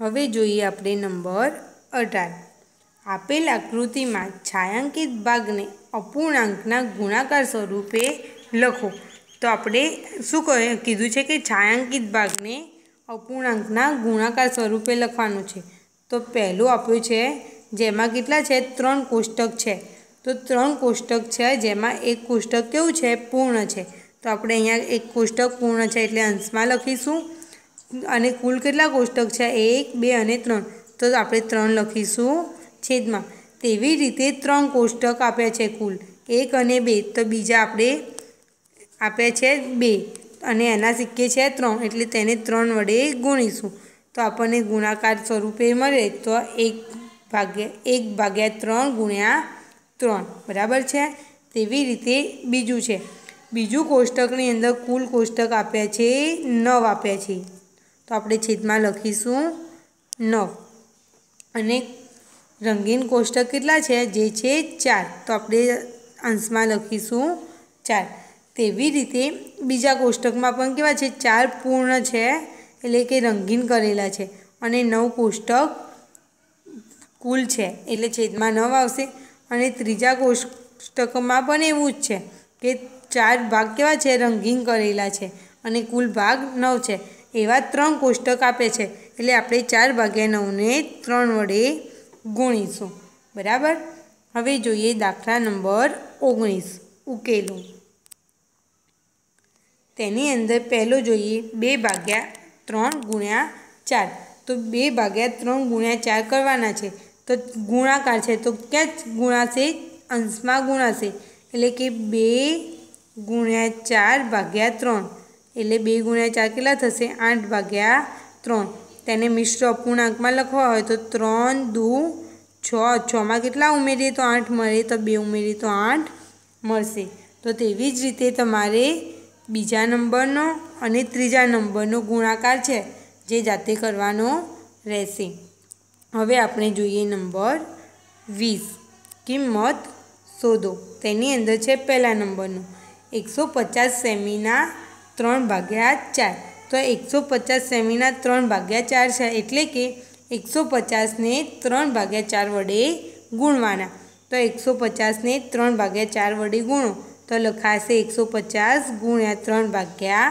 હવે જોઈએ આપણે નંબર અઢાર. આપેલ આકૃતિમાં છાયાંકિત ભાગને અપૂર્ણાંકના ગુણાકાર સ્વરૂપે લખો. તો આપણે શું કહે, કીધું છે કે છાયાંકિત ભાગને અપૂર્ણાંકના ગુણાકાર સ્વરૂપે લખવાનું છે. તો પહેલું આપ્યું છે, જેમાં કેટલા છે? ત્રણ કોષ્ટક છે. તો ત્રણ કોષ્ટક છે, જેમાં એક કોષ્ટક કેવું છે? પૂર્ણ છે. તો આપણે અહીંયા એક કોષ્ટક પૂર્ણ છે એટલે અંશમાં લખીશું. અને કુલ કેટલા કોષ્ટક છે? એક, બે અને ત્રણ. તો આપણે ત્રણ લખીશું છેદમાં. તેવી રીતે ત્રણ કોષ્ટક આપ્યા છે કુલ. એક અને બે. તો બીજા આપણે આપ્યા છે બે. અને એના સિક્કે છે ત્રણ. એટલે તેને ત્રણ વડે ગુણીશું. તો આપણને ગુણાકાર સ્વરૂપે મળે તો એક ભાગ્યા એક ભાગ્યા ત્રણ ગુણ્યા ત્રણ. બરાબર છે? તેવી રીતે બીજું છે. બીજું કોષ્ટકની અંદર કુલ કોષ્ટક આપ્યા છે, નવ આપ્યા છે. તો આપણે છેદમાં લખીશું નવ. અને રંગીન કોષ્ટક કેટલા છે? જે છે ચાર. તો આપણે અંશમાં લખીશું ચાર. તેવી રીતે બીજા કોષ્ટકમાં પણ કેવા છે? ચાર પૂર્ણ છે, એટલે કે રંગીન કરેલા છે. અને નવ કોષ્ટક કુલ છે, એટલે છેદમાં નવ આવશે. અને ત્રીજા કોષ્ટકમાં પણ એવું જ છે કે ચાર ભાગ કેવા છે? રંગીન કરેલા છે. અને કુલ ભાગ નવ છે. એવા ત્રણ કોષ્ટક આપે છે. એટલે આપણે ચાર ભાગ્યા નવને ત્રણ વડે ગુણીશું. બરાબર? હવે જોઈએ દાખલા નંબર ઓગણીસ, ઉકેલો. તેની અંદર પહેલો જોઈએ બે ભાગ્યા ત્રણ ગુણ્યા ચાર. તો બે ભાગ્યા ત્રણ ગુણ્યા ચાર કરવાના છે. તો ગુણાકાર છે, તો ક્યાં ગુણાશે? અંશમાં ગુણાશે. એટલે કે બે ગુણ્યા ચાર ભાગ્યા ત્રણ. એટલે બે ગુણ્યા ચાર કેટલા થશે? આઠ ભાગ્યા ત્રણ. તેને મિશ્ર અપૂર્ણાંકમાં લખવા હોય તો ત્રણ દુ છ. છમાં કેટલા ઉમેરીએ તો આઠ મળે? તો બે ઉમેરીએ તો આઠ મળશે. તો તેવી જ રીતે તમારે બીજા નંબરનો અને ત્રીજા નંબરનો ગુણાકાર છે, જે જાતે કરવાનો રહેશે. હવે આપણે જોઈએ નંબર વીસ. કિંમત શોધો. તેની અંદર છે પહેલા નંબરનો. એકસો પચાસ સેમીના ત્રણ ભાગ્યા ચાર. તો એકસો પચાસ સેમીના ત્રણ ભાગ્યા ચાર છે. એટલે કે એકસો પચાસને ત્રણ ભાગ્યા ચાર વડે ગુણવાના. તો એકસો પચાસને ત્રણ ભાગ્યા ચાર વડે ગુણો. તો લખાશે એકસો પચાસ ગુણ્યા ત્રણ ભાગ્યા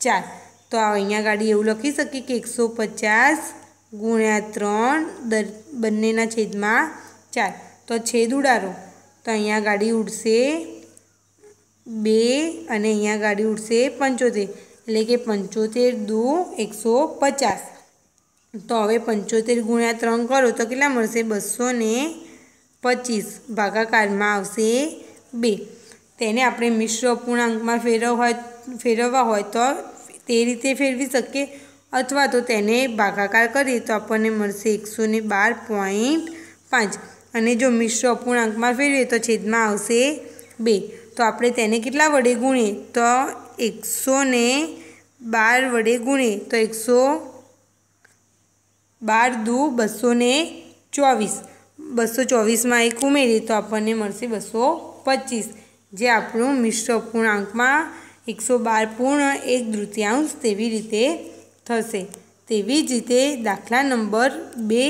ચાર. તો અહીંયા ગાડી એવું લખી શકીએ કે એકસો પચાસ ગુણ્યા ત્રણ દર બંનેના છેદમાં ચાર. તો છેદ ઉડાડો. તો અહીંયા ગાડી ઉડશે બે અને અહીંયા ગાડી ઉડશે પંચોતેર. એટલે કે પંચોતેર દુ એકસો પચાસ. તો હવે પંચોતેર ગુણ્યા ત્રણ કરો તો કેટલા મળશે? બસો ને પચીસ ભાગાકારમાં આવશે બે. તેને આપણે મિશ્ર અપૂર્ણાંકમાં ફેરવવા હોય ફેરવવા હોય તો તે રીતે ફેરવી શકીએ. અથવા તો તેને ભાગાકાર કરીએ તો આપણને મળશે એકસો ને બાર પોઈન્ટ પાંચ. અને જો મિશ્ર અપૂર્ણાંકમાં ફેરવીએ તો છેદમાં આવશે બે. તો આપણે તેને કેટલા વડે ગુણીએ? તો એકસો ને બાર વડે ગુણીએ. તો એકસો બાર દુ બસો ને ચોવીસ. બસો ચોવીસમાં એક ઉમેરીએ તો આપણને મળશે બસો પચીસ. જે આપણું મિશ્ર અપૂર્ણાંકમાં એકસો બાર પૂર્ણ એક તૃતીયાંશ તેવી રીતે થશે. તેવી જ રીતે દાખલા નંબર બે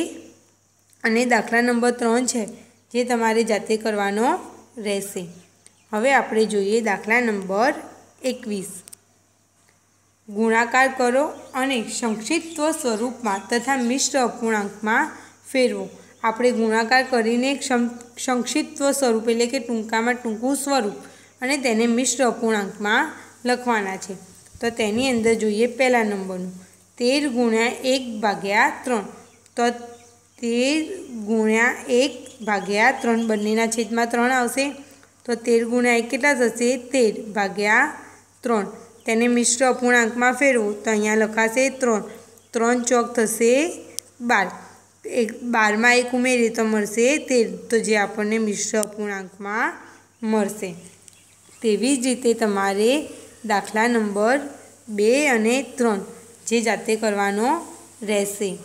અને દાખલા નંબર ત્રણ છે, જે તમારે જાતે કરવાનો રહેશે. હવે આપણે જોઈએ દાખલા નંબર એકવીસ. ગુણાકાર કરો અને સંક્ષિપ્ત સ્વરૂપમાં તથા મિશ્ર અપૂર્ણાંકમાં ફેરવો. આપણે ગુણાકાર કરીને સંક્ષિપ્ત સ્વરૂપ એટલે કે ટૂંકામાં ટૂંકું સ્વરૂપ અને તેને મિશ્ર અપૂર્ણાંકમાં લખવાના છે. તો તેની અંદર જોઈએ પહેલા નંબરનું. તેર ગુણ્યા એક ભાગ્યા ત્રણ. તો તેર ગુણ્યા એક ભાગ્યા ત્રણ બંનેના છેદમાં ત્રણ આવશે. તો તેર ગુણ્યા એક કેટલા થશે? તેર ભાગ્યા ત્રણ. તેને મિશ્ર અપૂર્ણાંકમાં ફેરવો. તો અહીંયા લખાશે ત્રણ. ત્રણ ચોક થશે બાર. એક, બારમાં એક ઉમેરીએ તો મળશે તેર. તો જે આપણને મિશ્ર અપૂર્ણાંકમાં મળશે. તેવી જ રીતે તમારે દાખલા નંબર બે અને ત્રણ જે જાતે કરવાનો રહેશે.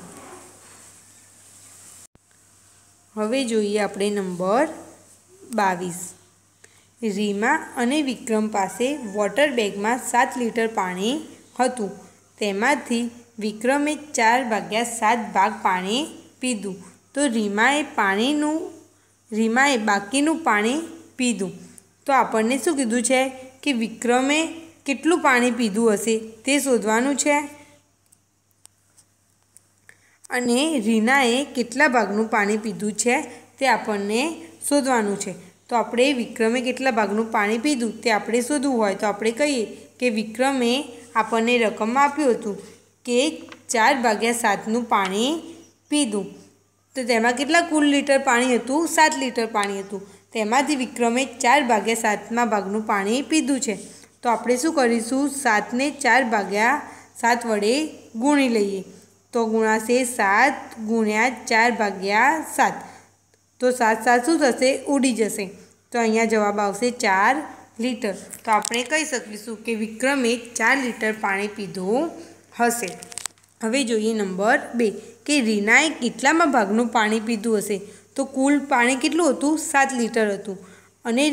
હવે જોઈએ આપણે નંબર બાવીસ. રીમા અને વિક્રમ પાસે વોટર બેગમાં સાત લીટર પાણી હતું. તેમાંથી વિક્રમે ચાર ભાગ્યા સાત ભાગ પાણી પીધું. તો રીમાએ પાણીનું, રીમાએ બાકીનું પાણી પીધું. તો આપણને શું કીધું છે કે વિક્રમે કેટલું પાણી પીધું હશે તે શોધવાનું છે? અને રીનાએ કેટલા ભાગનું પાણી પીધું છે તે આપણને શોધવાનું છે. તો આપણે વિક્રમે કેટલા ભાગનું પાણી પીધું તે આપણે શોધવું હોય તો આપણે કહીએ કે વિક્રમે આપણને રકમ આપ્યું હતું કે ચાર ભાગ્યા સાતનું પાણી પીધું. તો તેમાં કેટલા કુલ લીટર પાણી હતું? સાત લીટર પાણી હતું. તેમાંથી વિક્રમે ચાર ભાગ્યા સાતમા ભાગનું પાણી પીધું છે. તો આપણે શું કરીશું? સાતને ચાર ભાગ્યા સાત વડે ગુણી લઈએ. તો ગુણાશે સાત ગુણ્યા ચાર ભાગ્યા સાત. તો સાત સાત શું થશે? ઉડી જશે. તો અહીંયા જવાબ આવશે ચાર લીટર. તો આપણે કહી શકીશું કે વિક્રમે ચાર લીટર પાણી પીધું હશે. હવે જોઈએ નંબર બે, કે રીનાએ કેટલામાં ભાગનું પાણી પીધું હશે? તો કુલ પાણી કેટલું હતું? સાત લીટર હતું. અને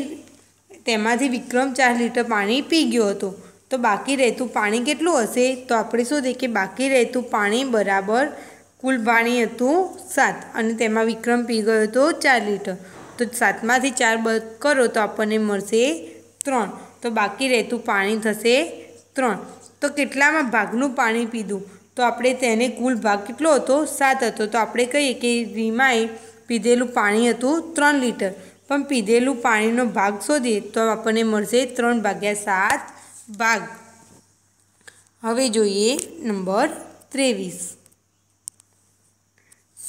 તેમાંથી વિક્રમ ચાર લીટર પાણી પી ગયો હતો. તો બાકી રહેતું પાણી કેટલું હશે? તો આપણે શું દે કે બાકી રહેતું પાણી બરાબર કુલ પાણી હતું સાત અને તેમાં વિક્રમ પી ગયો હતો ચાર લીટર. તો સાતમાંથી ચાર બદ કરો તો આપણને મળશે ત્રણ. તો બાકી રહેતું પાણી થશે ત્રણ. તો કેટલામાં ભાગનું પાણી પીધું? તો આપણે તેને કુલ ભાગ કેટલો હતો? સાત હતો. તો આપણે કહીએ કે રીમાએ પીધેલું પાણી હતું ત્રણ લીટર. પણ પીધેલું પાણીનો ભાગ શોધીએ તો આપણને મળશે ત્રણ ભાગ્યા સાત ભાગ. હવે જોઈએ નંબર ત્રેવીસ.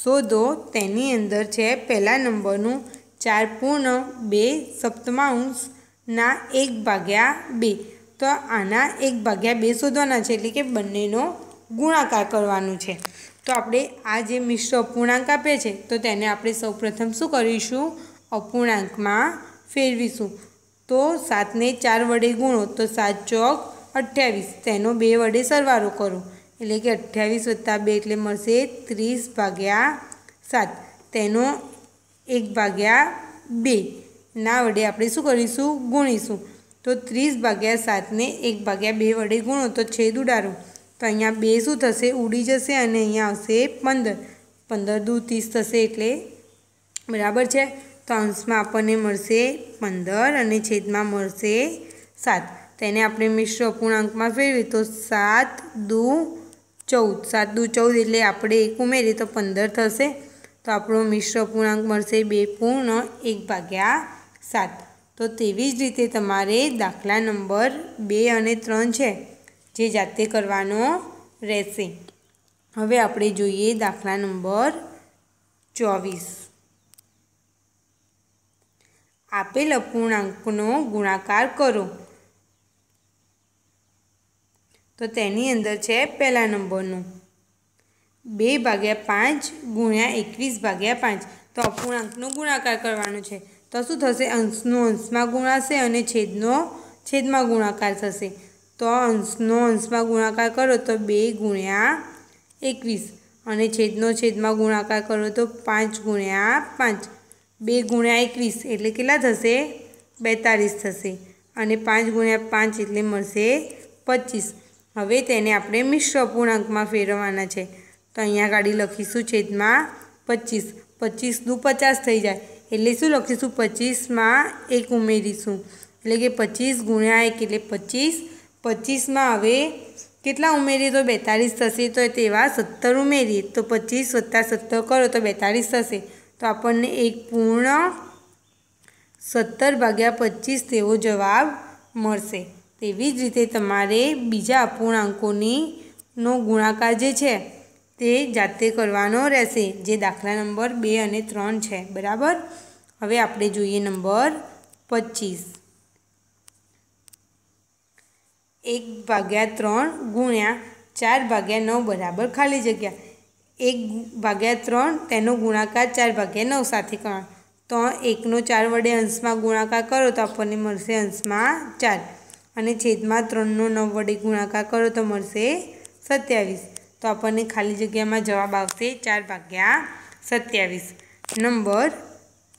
શોધો. તેની અંદર છે, પહેલા નંબરનું ચાર પૂર્ણ બે સપ્તમાંશના એક ભાગ્યા બે. તો આના એક ભાગ્યા બે શોધવાના છે, એટલે કે બંનેનો ગુણાકાર કરવાનું છે. તો આપણે આ જે મિશ્ર અપૂર્ણાંક આપે છે, તો તેને આપણે સૌપ્રથમ શું કરીશું? અપૂર્ણાંકમાં ફેરવીશું. તો સાતને ચાર વડે ગુણો, તો સાત ચોક અઠ્યાવીસ. તેનો બે વડે સરવાળો કરો. એટલે કે અઠ્યાવીસ વત્તા બે એટલે મળશે ત્રીસ ભાગ્યા સાત. તેનો એક ભાગ્યા બે. ના વડે આપણે શું કરીશું? ગુણીશું. તો ત્રીસ ભાગ્યા સાતને એક ભાગ્યા બે વડે ગુણો તો છેદ ઉડાડો. તો અહીંયા બે શું થશે? ઉડી જશે અને અહીંયા આવશે પંદર. પંદર દૂ ત્રીસ થશે એટલે બરાબર છે? તો અંશમાં આપણને મળશે પંદર અને છેદમાં મળશે સાત. તેને આપણે મિશ્ર અપૂર્ણાંકમાં ફેરવીએ તો સાત દુ ચૌદ, સાત દુ ચૌદ એટલે આપણે એક ઉમેરીએ તો પંદર થશે. તો આપણો મિશ્ર અપૂર્ણાંક મળશે બે પૂર્ણ એક ભાગ્યા સાત. તો તેવી જ રીતે તમારે દાખલા નંબર બે અને ત્રણ છે, જે જાતે કરવાનો રહેશે. હવે આપણે જોઈએ દાખલા નંબર ચોવીસ. આપેલ અપૂર્ણાંકનો ગુણાકાર કરો. તો તેની અંદર છે પહેલા નંબરનું. બે ભાગ્યા પાંચ ગુણ્યા એકવીસ ભાગ્યા પાંચ. તો અપૂર્ણાંકનો ગુણાકાર કરવાનો છે. તો શું થશે? અંશનો અંશમાં ગુણાશે અને છેદનો છેદમાં ગુણાકાર થશે. તો અંશનો અંશમાં ગુણાકાર કરો તો બે ગુણ્યા એકવીસ. અને છેદનો છેદમાં ગુણાકાર કરો તો પાંચ ગુણ્યા પાંચ. બે ગુણ્યા એકવીસ એટલે કેટલા થશે? બેતાળીસ થશે. અને પાંચ ગુણ્યા પાંચ એટલે મળશે પચીસ. હવે તેને આપણે મિશ્ર અપૂર્ણાંકમાં ફેરવવાના છે. તો અહીંયા ગાડી લખીશું છેદમાં પચીસ. પચીસ દુ પચાસ થઈ જાય. એટલે શું લખીશું? પચીસમાં એક ઉમેરીશું. એટલે કે પચીસ ગુણ્યા એક એટલે પચીસ. પચીસમાં હવે કેટલા ઉમેરીએ તો બેતાળીસ થશે. તો તેવા સત્તર ઉમેરીએ. તો પચીસ વત્તા સત્તર કરો તો બેતાળીસ થશે. તો આપણને એક પૂર્ણ સત્તર ભાગ્યા પચીસ તેવો જવાબ મળશે. તેવી જ રીતે તમારે બીજા અપૂર્ણાંકોની નો ગુણાકાર જે છે તે જાતે કરવાનો રહેશે, જે દાખલા નંબર બે અને ત્રણ છે. બરાબર? હવે આપણે જોઈએ નંબર પચીસ. એક ભાગ્યા ત્રણ ગુણ્યા ચાર ભાગ્યા નવ બરાબર ખાલી જગ્યા. એક ભાગ્યા ત્રણ તેનો ગુણાકાર ચાર ભાગ્યા નવ સાથે કરવાનો. તો એકનો ચાર વડે અંશમાં ગુણાકાર કરો તો આપણને મળશે અંશમાં ચાર. અને છેદમાં ત્રણનો નવ વડે ગુણાકાર કરો તો મળશે સત્યાવીસ. તો આપણને ખાલી જગ્યામાં જવાબ આવશે ચાર ભાગ્યા સત્યાવીસ. નંબર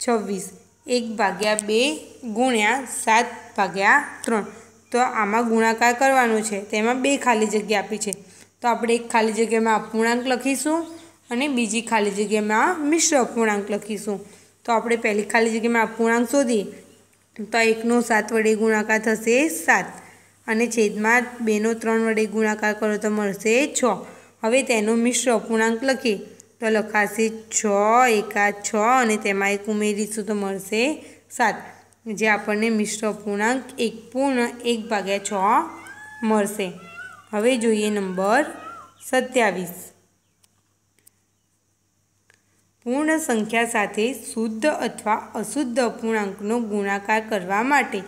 છવ્વીસ. એક ભાગ્યા બે ગુણ્યા સાત ભાગ્યા ત્રણ. તો આમાં ગુણાકાર કરવાનો છે. તેમાં બે ખાલી જગ્યા આપી છે. તો આપણે એક ખાલી જગ્યામાં અપૂર્ણાંક લખીશું અને બીજી ખાલી જગ્યામાં મિશ્ર અપૂર્ણાંક લખીશું. તો આપણે પહેલી ખાલી જગ્યામાં અપૂર્ણાંક શોધીએ. તો એકનો સાત વડે ગુણાકાર થશે સાત. અને છેદમાં બેનો ત્રણ વડે ગુણાકાર કરો તો મળશે છ. હવે તેનો મિશ્ર અપૂર્ણાંક લખીએ. તો લખાશે છ એકા છ અને તેમાં એક ઉમેરીશું તો મળશે સાત. જે આપણને મિશ્ર અપૂર્ણાંક એક પૂર્ણ એક ભાગ્યા છ મળશે. હવે જોઈએ નંબર સત્યાવીસ. પૂર્ણ સંખ્યા સાથે શુદ્ધ અથવા અશુદ્ધ અપૂર્ણાંકનો ગુણાકાર કરવા માટે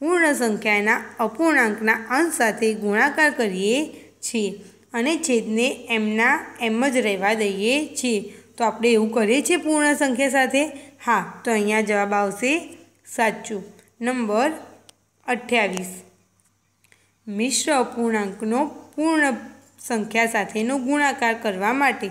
પૂર્ણ સંખ્યાના અપૂર્ણાંકના અંશ સાથે ગુણાકાર કરીએ છીએ અને છેદને એમના એમ જ રહેવા દઈએ છીએ. તો આપણે એવું કરીએ છીએ પૂર્ણ સંખ્યા સાથે? હા, તો અહીંયા જવાબ આવશે સાચું. નંબર અઠ્યાવીસ. મિશ્ર અપૂર્ણાંકનો પૂર્ણ સંખ્યા સાથેનો ગુણાકાર કરવા માટે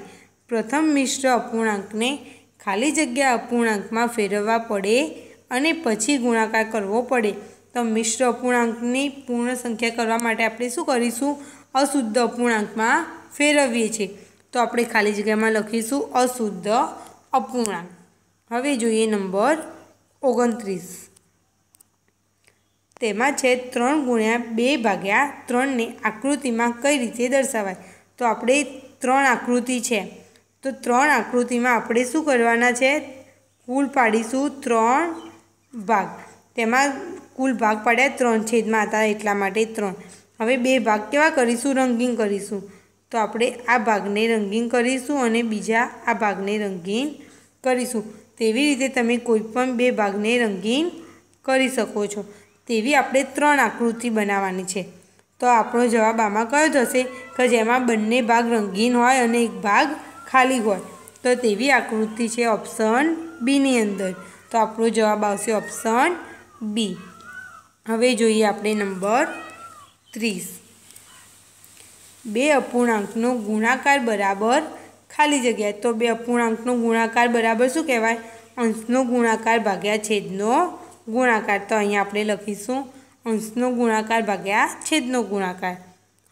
પ્રથમ મિશ્ર અપૂર્ણાંકને ખાલી જગ્યા અપૂર્ણાંકમાં ફેરવવા પડે અને પછી ગુણાકાર કરવો પડે. તો મિશ્ર અપૂર્ણાંકની પૂર્ણ સંખ્યા કરવા માટે આપણે શું કરીશું? અશુદ્ધ અપૂર્ણાંકમાં ફેરવીએ છીએ. તો આપણે ખાલી જગ્યામાં લખીશું અશુદ્ધ અપૂર્ણાંક. હવે જોઈએ નંબર ઓગણત્રીસ. તેમાં છે ત્રણ ગુણ્યા બે ભાગ્યા ત્રણને આકૃતિમાં કઈ રીતે દર્શાવાય? તો આપણે ત્રણ આકૃતિ છે. તો ત્રણ આકૃતિમાં આપણે શું કરવાના છે? કુલ પાડીશું ત્રણ ભાગ. તેમાં કુલ ભાગ પાડ્યા ત્રણ છેદમાં હતા એટલા માટે ત્રણ. હવે બે ભાગ કેવા કરીશું? રંગીન કરીશું. તો આપણે આ ભાગને રંગીન કરીશું અને બીજા આ ભાગને રંગીન કરીશું. તેવી રીતે તમે કોઈ પણ બે ભાગને રંગીન કરી શકો છો. તેવી આપણે ત્રણ આકૃતિ બનાવવાની છે. તો આપણો જવાબ આમાં કયો થશે કે જેમાં બંને ભાગ રંગીન હોય અને એક ભાગ ખાલી હોય. તો તેવી આકૃતિ છે ઓપ્શન બીની અંદર. તો આપણો જવાબ આવશે ઓપ્શન બી. હવે જોઈએ આપણે નંબર ત્રીસ. બે અપૂર્ણાંકનો ગુણાકાર બરાબર ખાલી જગ્યા તો બે અપૂર્ણાંકનો ગુણાકાર બરાબર શું કહેવાય? અંશનો ગુણાકાર ભાગ્યા છેદનો ગુણાકાર. તો અહીંયા આપણે લખીશું અંશનો ગુણાકાર ભાગ્યા છેદનો ગુણાકાર.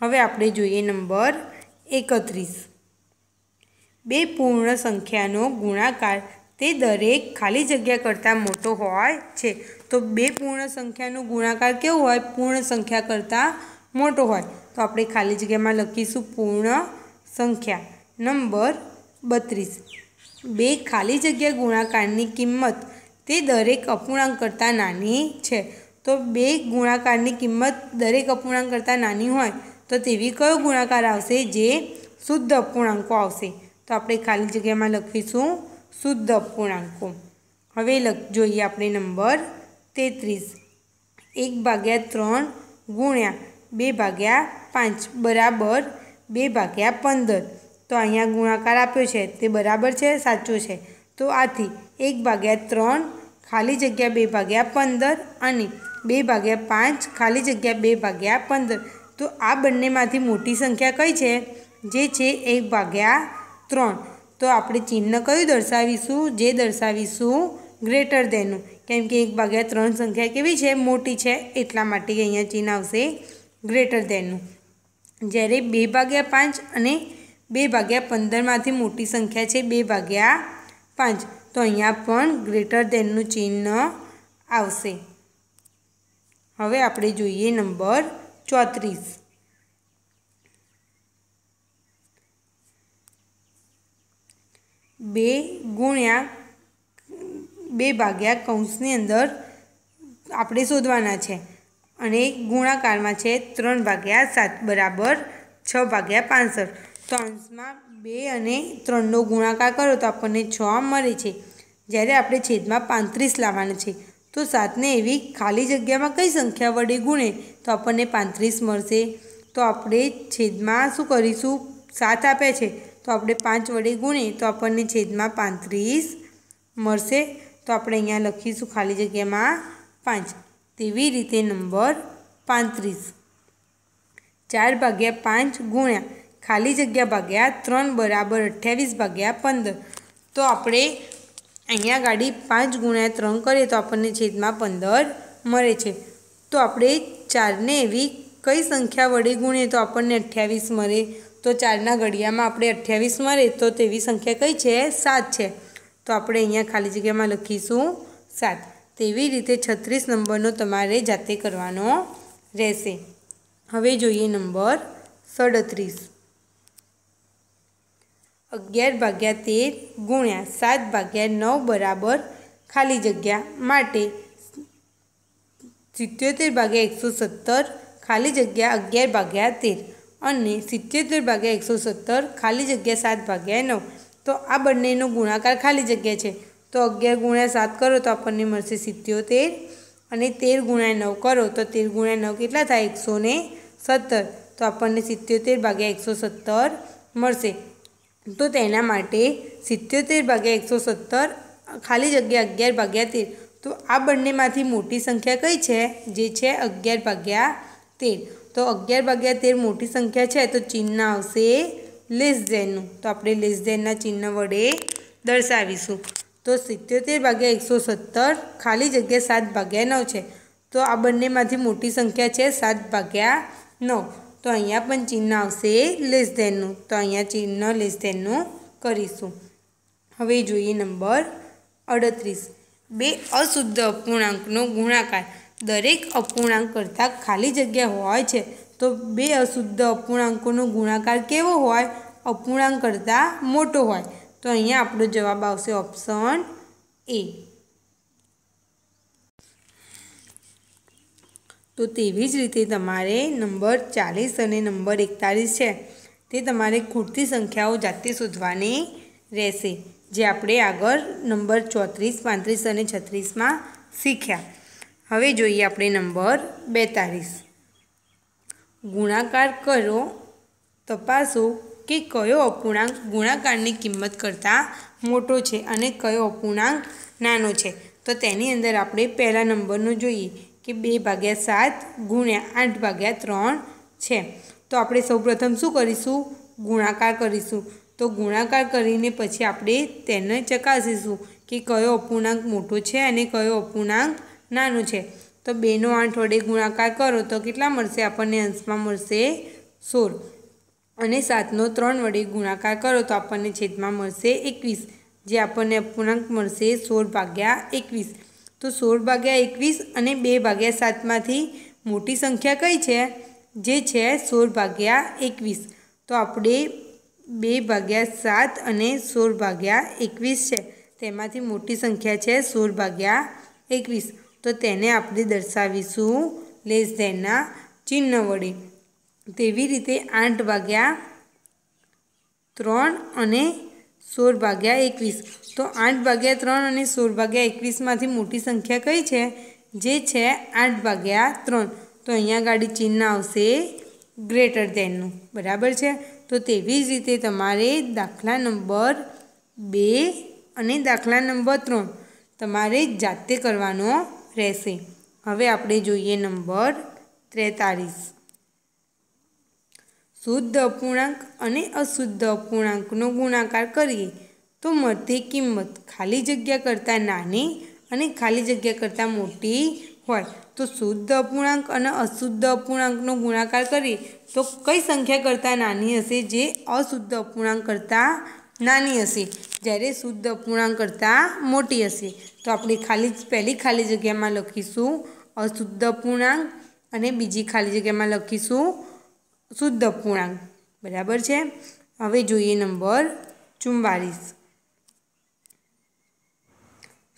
હવે આપણે જોઈએ નંબર એકત્રીસ. બે પૂર્ણ સંખ્યાનો ગુણાકાર તે દરેક ખાલી જગ્યા કરતાં મોટો હોય છે. તો બે પૂર્ણ સંખ્યાનો ગુણાકાર કેવો હોય? પૂર્ણ સંખ્યા કરતાં મોટો હોય. તો આપણે ખાલી જગ્યામાં લખીશું પૂર્ણ સંખ્યા. નંબર બત્રીસ. બે ખાલી જગ્યા ગુણાકારની કિંમત તે દરેક અપૂર્ણાંક કરતાં નાની છે. તો બે ગુણાકારની કિંમત દરેક અપૂર્ણાંક કરતાં નાની હોય તો તેવી કયો ગુણાકાર આવશે? જે શુદ્ધ અપૂર્ણાંકો આવશે. તો આપણે ખાલી જગ્યામાં લખીશું શુદ્ધ અપૂર્ણાંકો. હવે લખ, જોઈએ આપણે નંબર તેત્રીસ. એક ભાગ્યા ત્રણ ગુણ્યા બે ભાગ્યા પાંચ, બરાબર બે ભાગ્યા પંદર. તો અહીંયા ગુણાકાર આપ્યો છે, તે બરાબર છે, સાચો છે. તો આથી એક ભાગ્યા ત્રણ, ખાલી જગ્યા બે ભાગ્યા પંદર અને બે ભાગ્યા પાંચ, ખાલી જગ્યા બે ભાગ્યા પંદર. તો આ બંનેમાંથી મોટી સંખ્યા કઈ છે? જે છે એક ભાગ્યા ત્રણ. તો આપણે ચિહ્ન કયું દર્શાવીશું? જે દર્શાવીશું? ગ્રેટર દેનનું કેમ કે એક ભાગ્યા ત્રણ સંખ્યા કેવી છે? મોટી છે. એટલા માટે અહીંયા ચિહ્ન આવશે ગ્રેટર દેનનું જ્યારે બે ભાગ્યા પાંચ અને બે ભાગ્યા પંદરમાંથી મોટી સંખ્યા છે બે ભાગ્યા પાંચ. તો અહીંયા પણ ગ્રેટર દેનનું ચિહ્ન આવશે. હવે આપણે જોઈએ નંબર ચોત્રીસ. બે ગુણ્યા બે ભાગ્યા કૌંસની અંદર આપણે શોધવાના છે. અને ગુણાકારમાં છે ત્રણ ભાગ્યા સાત બરાબર છ ભાગ્યા પાંસઠ. તો અંશમાં બે અને ત્રણનો ગુણાકાર કરો તો આપણને છ મળે છે. જ્યારે આપણે છેદમાં પાંત્રીસ લાવવાના છે, તો સાતને એવી ખાલી જગ્યામાં કઈ સંખ્યા વડે ગુણે તો આપણને પાંત્રીસ મળશે. તો આપણે છેદમાં શું કરીશું? સાત આપે છે. તો આપણે પાંચ વડે ગુણે તો આપણને છેદમાં પાંત્રીસ મળશે. તો આપણે અહીંયા લખીશું ખાલી જગ્યામાં પાંચ. તેવી રીતે નંબર પાંત્રીસ. ચાર ભાગ્યા પાંચ ગુણ્યા. ખાલી જગ્યા ભાગ્યા ત્રણ બરાબર અઠ્યાવીસ ભાગ્યા પંદર. તો આપણે અહીંયા ગાડી પાંચ ગુણ્યા ત્રણ કરીએ તો આપણને છેદમાં પંદર મળે છે. તો આપણે ચારને એવી કઈ સંખ્યા વડે ગુણીએ તો આપણને અઠ્યાવીસ મળે? તો ચારના ઘડિયામાં આપણે અઠ્યાવીસ મળે તો તેવી સંખ્યા કઈ છે? સાત છે. તો આપણે અહીંયા ખાલી જગ્યામાં લખીશું સાત. તેવી રીતે છત્રીસ નંબરનો તમારે જાતે કરવાનો રહેશે. હવે જોઈએ નંબર સડત્રીસ. અગિયાર ભાગ્યા તેર ગુણ્યા સાત ભાગ્યા નવ બરાબર ખાલી જગ્યા માટે સિત્યોતેર ભાગ્યા એકસો સત્તર ખાલી જગ્યા અગિયાર ભાગ્યા તેર. અને સિત્યોતેર ભાગ્યા એકસો સત્તર, ખાલી જગ્યા સાત ભાગ્યા નવ. તો આ બંનેનો ગુણાકાર ખાલી જગ્યા છે. તો અગિયાર ગુણ્યા સાત કરો તો આપણને મળશે સિત્યોતેર. અને તેર ગુણ્યા નવ કરો તો તેર ગુણ્યા નવ કેટલા થાય? એકસો ને સત્તર. તો આપણને સિત્યોતેર ભાગ્યા એકસો સત્તર મળશે. તો તેના માટે સિત્યોતેર ભાગ્યા એકસો સત્તર, ખાલી જગ્યા અગિયાર ભાગ્યા તેર. તો આ બંનેમાંથી મોટી સંખ્યા કઈ છે? જે છે અગિયાર ભાગ્યા તેર. તો અગિયાર ભાગ્યા તેર મોટી સંખ્યા છે, તો ચિહ્ન આવશે લેસ ધેનનું તો આપણે લેસ ધેનના ચિહ્ન વડે દર્શાવીશું. તો સિત્યોતેર ભાગ્યા એકસો સત્તર, ખાલી જગ્યા સાત ભાગ્યા નવ છે. તો આ બંનેમાંથી મોટી સંખ્યા છે, સાત ભાગ્યા નવ. તો અહીંયા પણ ચિહ્ન આવશે લેસ ધેનનું તો અહીંયા ચિહ્ન લેસ ધેનનું કરીશું. હવે જોઈએ નંબર અડત્રીસ. બે અશુદ્ધ અપૂર્ણાંકનો ગુણાકાર. દરેક અપૂર્ણાંક કરતાં ખાલી જગ્યા હોય છે, તો બે અશુદ્ધ અપૂર્ણાંકોનો ગુણાકાર કેવો હોય? અપૂર્ણાંક કરતાં મોટો હોય. તો અહીંયા આપણો જવાબ આવશે ઓપ્શન એ. તો તેવી જ રીતે તમારે નંબર ચાલીસ અને નંબર એકતાલીસ છે. તે તમારે ખૂટતી સંખ્યાઓ જાતે શોધવાની રહેશે, જે આપણે આગળ નંબર ચોત્રીસ, પાંત્રીસ અને છત્રીસમાં શીખ્યા. હવે જોઈએ આપણે નંબર બેતાલીસ ગુણાકાર કરો, તપાસો કે કયો અપૂર્ણાંક ગુણાકારની કિંમત કરતાં મોટો છે અને કયો અપૂર્ણાંક નાનો છે. તો તેની અંદર આપણે પહેલા નંબરનો જોઈએ કે બે ભાગ્યા સાત ગુણ્યા આઠ ભાગ્યા ત્રણ છે. તો આપણે સૌપ્રથમ શું કરીશું? ગુણાકાર કરીશું. તો ગુણાકાર કરીને પછી આપણે તેને ચકાસીશું કે કયો અપૂર્ણાંક મોટો છે અને કયો અપૂર્ણાંક નાનો છે. તો બેનો આઠ વડે ગુણાકાર કરો તો કેટલા મળશે? આપણને અંશમાં મળશે સોળ. અને સાતનો ત્રણ વડે ગુણાકાર કરો તો આપણને છેદમાં મળશે એકવીસ. જે આપણને અપૂર્ણાંક મળશે સોળ ભાગ્યા એકવીસ. તો સોળ ભાગ્યા એકવીસ અને બે ભાગ્યા સાતમાંથી મોટી સંખ્યા કઈ છે? જે છે સોળ ભાગ્યા એકવીસ. તો આપણે બે ભાગ્યા સાત અને સોળ ભાગ્યા એકવીસ છે. તેમાંથી મોટી સંખ્યા છે સોળ ભાગ્યા એકવીસ. તો તેને આપણે દર્શાવીશું લેસ ધેનના ચિહ્ન વડે. તેવી રીતે આઠ ભાગ્યા ત્રણ અને સોળ ભાગ્યા એકવીસ. તો આઠ ભાગ્યા ત્રણ અને સોળ ભાગ્યા એકવીસમાંથી મોટી સંખ્યા કઈ છે? જે છે આઠ ભાગ્યા ત્રણ. તો અહીંયા ગાડી ચિહ્ન આવશે ગ્રેટર ધેનનું. બરાબર છે? તો તેવી જ રીતે તમારે દાખલા નંબર બે અને દાખલા નંબર ત્રણ તમારે જાતે કરવાનો રહેશે હવે આપણે જોઈએ નંબર ત્રેતાળીસ. શુદ્ધ અપૂર્ણાંક અને અશુદ્ધ અપૂર્ણાંકનો ગુણાકાર કરીએ તો મધ્ય કિંમત ખાલી જગ્યા કરતાં નાની અને ખાલી જગ્યા કરતાં મોટી હોય. તો શુદ્ધ અપૂર્ણાંક અને અશુદ્ધ અપૂર્ણાંકનો ગુણાકાર કરીએ તો કઈ સંખ્યા કરતાં નાની હશે? જે અશુદ્ધ અપૂર્ણાંક કરતાં નાની હશે. જ્યારે શુદ્ધ અપૂર્ણાંક કરતાં મોટી હશે. તો આપણે ખાલી પહેલી ખાલી જગ્યામાં લખીશું અશુદ્ધ અપૂર્ણાંક અને બીજી ખાલી જગ્યામાં લખીશું શુદ્ધ અપૂર્ણાંક બરાબર છે? હવે જોઈએ નંબર ચુમ્બાલીસ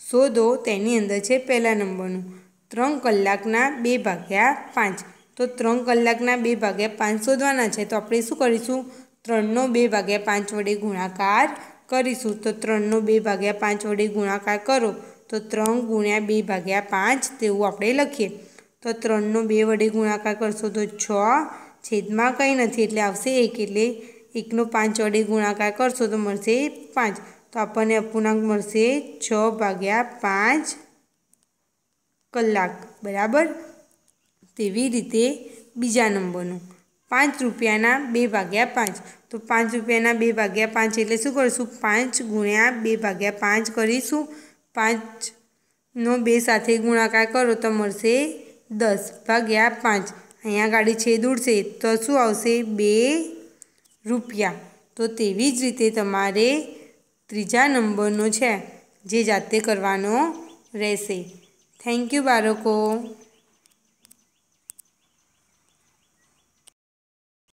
શોધો તેની અંદર છે પહેલા નંબરનું. ત્રણ કલાકના બે ભાગ્યા પાંચ. તો ત્રણ કલાકના બે ભાગ્યા પાંચ શોધવાના છે. તો આપણે શું કરીશું? ત્રણનો બે ભાગ્યા પાંચ વડે ગુણાકાર કરીશું. તો ત્રણનો બે ભાગ્યા પાંચ વડે ગુણાકાર કરો. તો ત્રણ ગુણ્યા બે ભાગ્યા પાંચ, તેવું આપણે લખીએ. તો ત્રણનો બે વડે ગુણાકાર કરશો તો છ છેદમાં કંઈ નથી, એટલે આવશે એક, એટલે એકનો પાંચ વડે ગુણાકાર કરશો તો મળશે પાંચ. તો આપણને અપૂર્ણાંક મળશે છ ભાગ્યા પાંચ કલાક. બરાબર? તેવી રીતે બીજા નંબરનું. પાંચ રૂપિયાના બે ભાગ્યા પાંચ. તો પાંચ રૂપિયાના બે ભાગ્યા પાંચ એટલે શું કરીશું? પાંચ ગુણ્યા બે ભાગ્યા પાંચ કરીશું. પાંચનો બે સાથે ગુણાકાર કરો તો મળશે દસ ભાગ્યા પાંચ. અહીંયા ગાડી છેદ ઉડશે તો શું આવશે? બે રૂપિયા. તો તેવી જ રીતે તમારે ત્રીજા નંબરનો છે, જે જાતે કરવાનો રહેશે. થેન્ક યુ બાળકો.